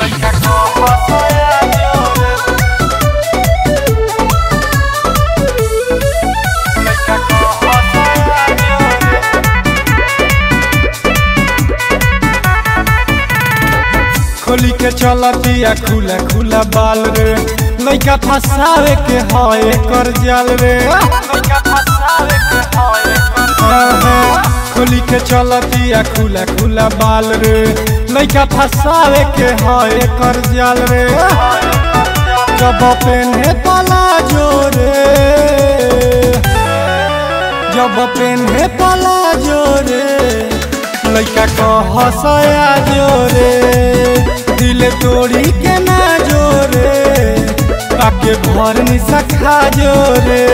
लइका को हंसया जोरे खोली, खुला खुला बाल रे। फसावे के हए कर जाल रे। फसावे के कर खोली के चलतिया खुला खुला बाल रे। लइका फसावे के हए कर जाल रे। जब पेन्हे पला जोरे जब पेन्हे पला जोरे लइका को हंसया जोरे दिल तोड़ी के ना जोरे आके भर नि सखा जोरे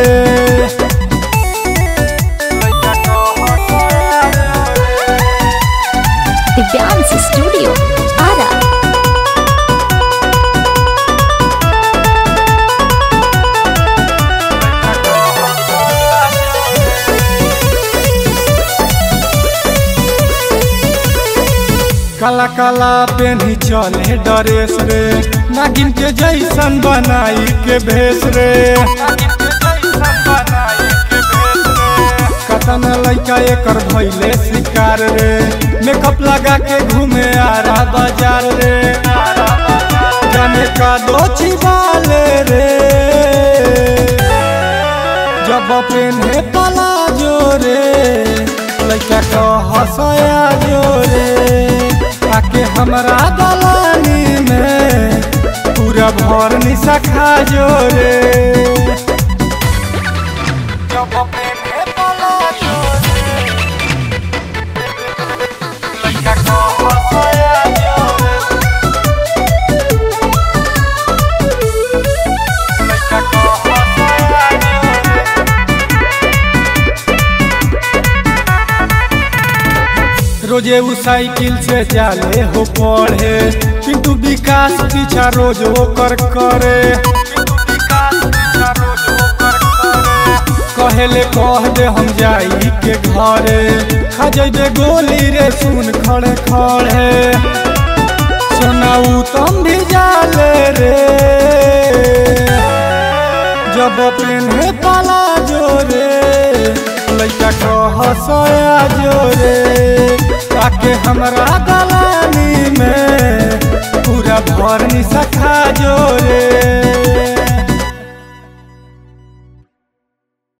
काला काला पेन्ही चले ड्रेस रे। नागिन के जैसन बनाई के भेस रे। कतन लइका एकर भैले शिकार रे। मेकअप लगा के घूमे आरा बाज़ार रे। जाने का दो छिबाले रे। जब पेन्हे पला जोरे लइका को हंसया जोरे आके हमरा दलानी में पूरा भर निशा खा जोरे रोज़े उ साइकिल से जाले हो पढ़े। किंतु विकास पीछा रोज ओकर करे। कहेले कह दे हम जाई के घरे। खा जइबे गोली रे सुन खड़े खड़े। सोनाऊ तुम भी जाले रे। जब पेन्हे पाला जोरे। लइका को हंसया जोरे। हमरा दलाली में पूरा भर निशा खा जोरे